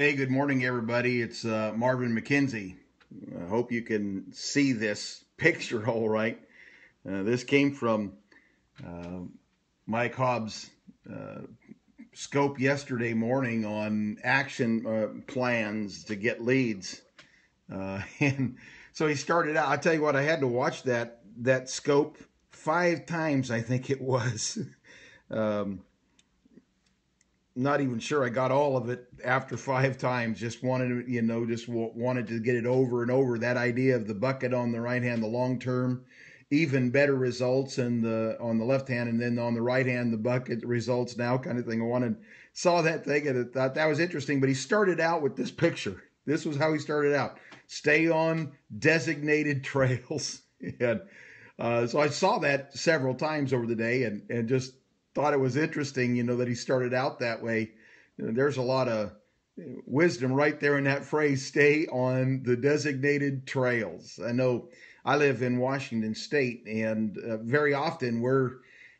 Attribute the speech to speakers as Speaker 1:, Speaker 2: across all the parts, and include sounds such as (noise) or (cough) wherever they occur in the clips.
Speaker 1: Hey, good morning, everybody. It's uh, Marvin McKenzie. I hope you can see this (laughs) picture all right. Uh, this came from uh, Mike Hobbs' uh, scope yesterday morning on action uh, plans to get leads. Uh, (laughs) and so he started out. I tell you what, I had to watch that that scope five times. I think it was. (laughs) um, not even sure I got all of it after five times. Just wanted to, you know, just wanted to get it over and over. That idea of the bucket on the right hand, the long term, even better results, and the on the left hand, and then on the right hand, the bucket results now kind of thing. I wanted saw that thing and thought that was interesting. But he started out with this picture. This was how he started out: stay on designated (laughs) trails. and uh, so I saw that several times over the day, and and just thought it was interesting, you know, that he started out that way. You know, there's a lot of wisdom right there in that phrase stay on the designated trails. I know I live in Washington State, and uh, very often we're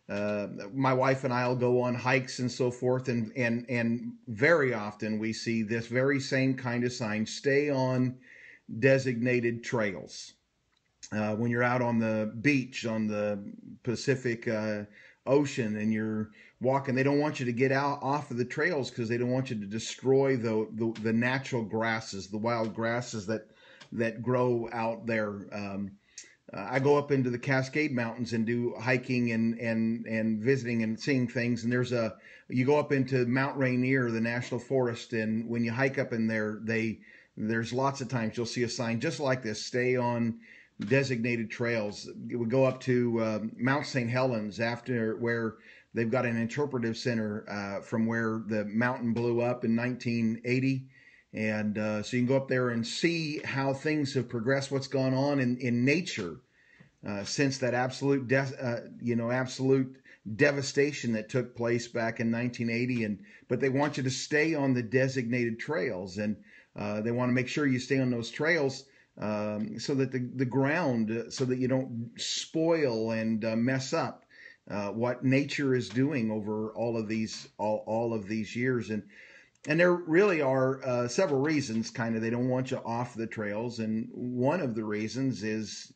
Speaker 1: uh, my wife and I'll go on hikes and so forth, and and and very often we see this very same kind of sign: stay on designated trails. Uh, when you're out on the beach on the Pacific uh, ocean and you're walking they don't want you to get out off of the trails because they don't want you to destroy the, the, the natural grasses the wild grasses that that grow out there um, uh, I go up into the Cascade Mountains and do hiking and and and visiting and seeing things. And there's a you go up into Mount Rainier, the national forest, and when you hike up in there, they there's lots of times you'll see a sign just like this: stay on designated trails. We go up to uh, Mount St. Helens after where they've got an interpretive center uh, from where the mountain blew up in 1980. And uh, so you can go up there and see how things have progressed, what's gone on in, in nature uh, since that absolute, de- uh, you know, absolute devastation that took place back in 1980. And but they want you to stay on the designated trails, and uh, they want to make sure you stay on those trails um, so that the, the ground, so that you don't spoil and uh, mess up uh, what nature is doing over all of these all, all of these years. And and there really are uh, several reasons. Kind of, they don't want you off the trails, and one of the reasons is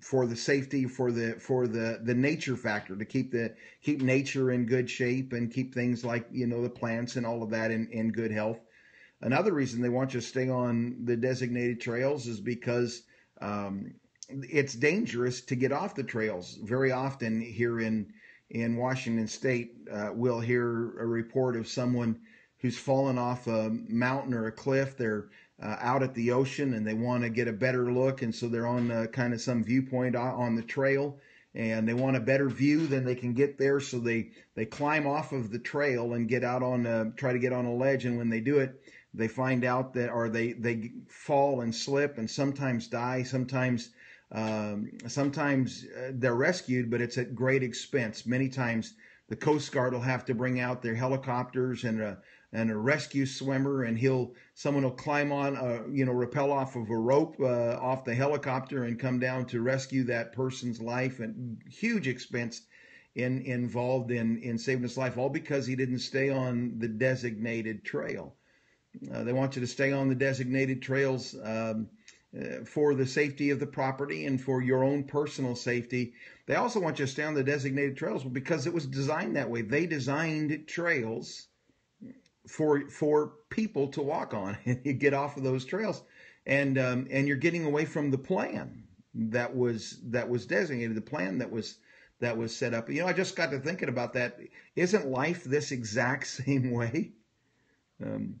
Speaker 1: for the safety, for the for the the nature factor to keep the keep nature in good shape and keep things like you know the plants and all of that in in good health. Another reason they want you to stay on the designated trails is because um, it's dangerous to get off the trails. Very often here in in Washington State, uh, we'll hear a report of someone who's fallen off a mountain or a cliff. They're uh, out at the ocean and they want to get a better look, and so they're on uh, kind of some viewpoint on the trail, and they want a better view than they can get there. So they they climb off of the trail and get out on a, try to get on a ledge, and when they do it, they find out that or they they fall and slip and sometimes die sometimes um, sometimes uh, they're rescued but it's at great expense. Many times the coast guard will have to bring out their helicopters and a and a rescue swimmer and he'll someone will climb on a you know rappel off of a rope uh, off the helicopter and come down to rescue that person's life and huge expense in involved in in saving his life all because he didn't stay on the designated trail uh, they want you to stay on the designated trails um, uh, for the safety of the property and for your own personal safety. They also want you to stay on the designated trails because it was designed that way. They designed trails for for people to walk on, and (laughs) you get off of those trails, and um, and you're getting away from the plan that was that was designated, the plan that was that was set up. You know, I just got to thinking about that. Isn't life this exact (laughs) same way? Um,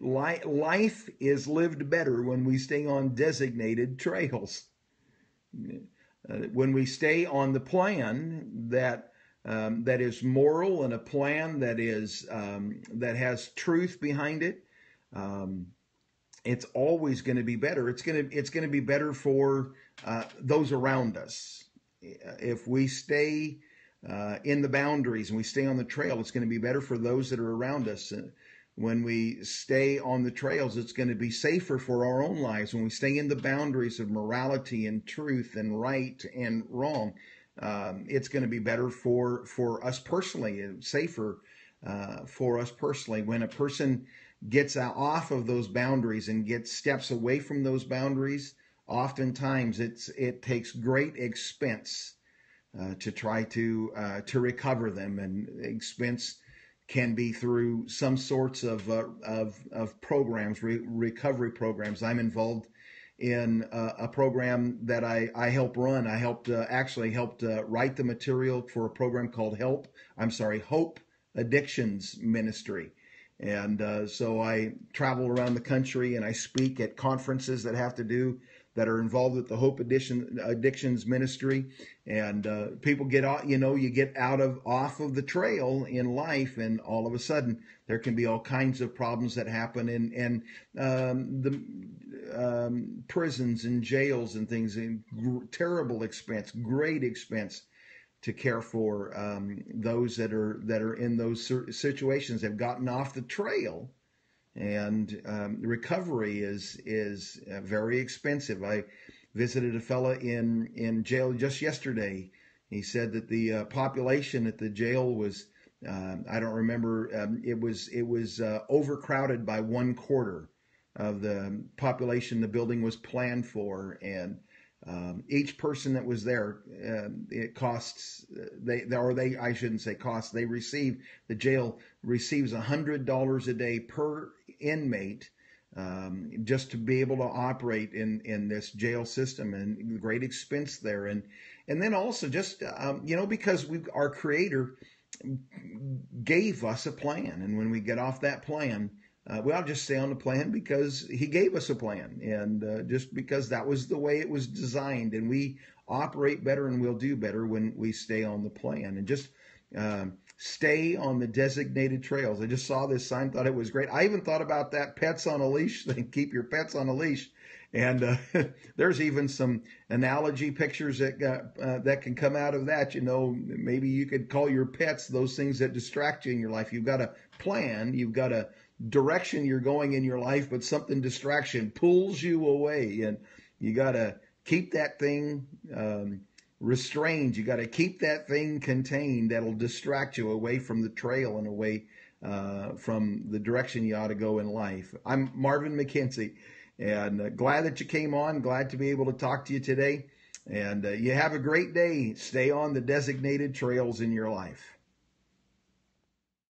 Speaker 1: life is lived better when we stay on designated trails. Uh, when we stay on the plan that um, that is moral and a plan that is um, that has truth behind it, um, it's always going to be better. It's going to it's going to be better for uh, those around us. If we stay uh, in the boundaries and we stay on the trail, it's going to be better for those that are around us when we stay on the trails, it's going to be safer for our own lives. When we stay in the boundaries of morality and truth and right and wrong, um, it's going to be better for for us personally and safer uh, for us personally. When a person gets off of those boundaries and gets steps away from those boundaries, oftentimes it's it takes great expense uh, to try to uh, to recover them, and expense can be through some sorts of uh, of, of programs, re- recovery programs. I'm involved in uh, a program that I, I help run. I helped uh, actually helped uh, write the material for a program called Help. I'm sorry, Hope Addictions Ministry. And uh, so I travel around the country and I speak at conferences that have to do that are involved with the Hope Addiction, Addictions Ministry. And uh, people get out, you know, you get out of off of the trail in life, and all of a sudden there can be all kinds of problems that happen, and and um, the um, prisons and jails and things, and terrible expense, great expense to care for um, those that are that are in those situations have gotten off the trail and um, recovery is is uh, very expensive. I visited a fella in in jail just yesterday. He said that the uh, population at the jail was uh, I don't remember um, it was it was uh, overcrowded by one quarter of the population the building was planned for and um, each person that was there, uh, it costs they or they I shouldn't say costs. They receive the jail receives hundred dollars a day per inmate um, just to be able to operate in in this jail system and great expense there. And and then also just um, you know because we our creator gave us a plan. And when we get off that plan uh, we ought to just stay on the plan because he gave us a plan. And uh, just because that was the way it was designed. And we operate better and we'll do better when we stay on the plan. And just um, stay on the designated trails. I just saw this sign, thought it was great. I even thought about that pets on a leash thing, (laughs) keep your pets on a leash. And uh, (laughs) there's even some analogy pictures that uh, that can come out of that. You know, maybe you could call your pets those things that distract you in your life. You've got a plan, you've got a direction you're going in your life, but something distraction pulls you away, and you got to keep that thing um, restrained. You got to keep that thing contained. That'll distract you away from the trail and away uh, from the direction you ought to go in life. I'm Marvin McKenzie, and uh, glad that you came on. Glad to be able to talk to you today. And uh, you have a great day. Stay on the designated trails in your life.